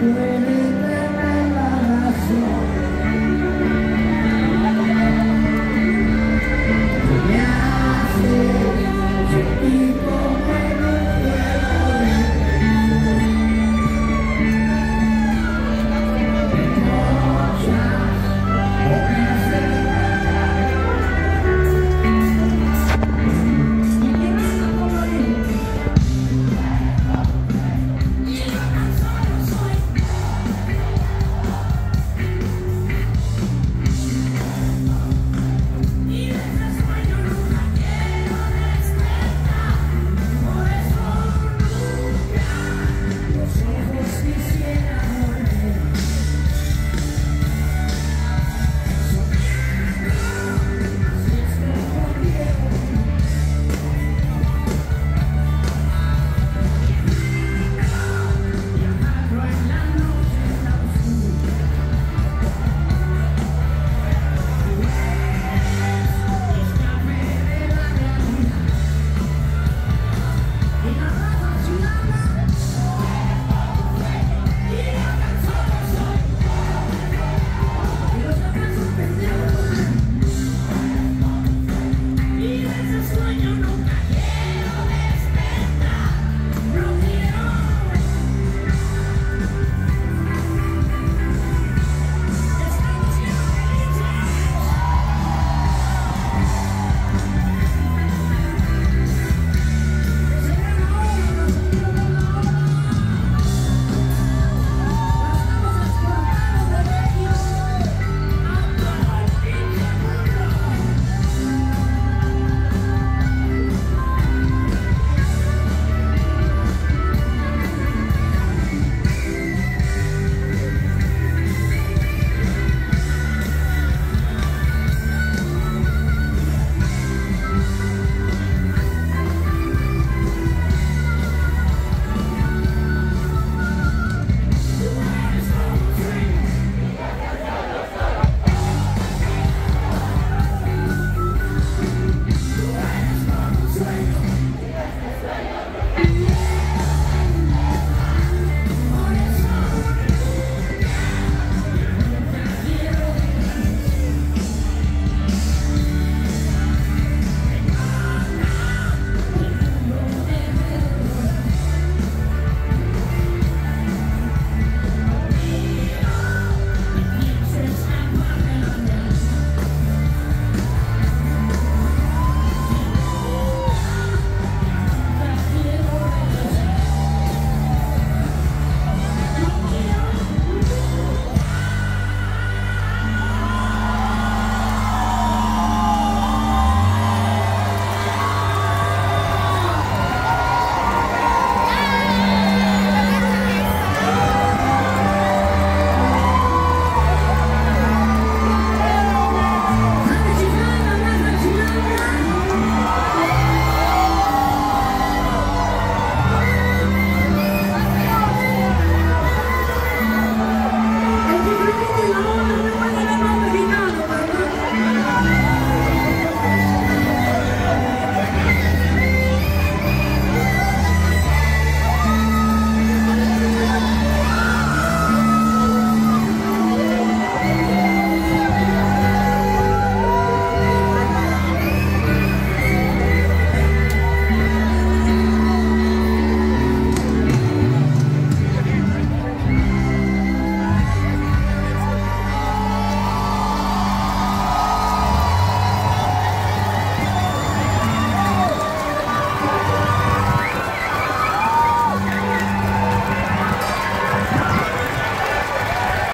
When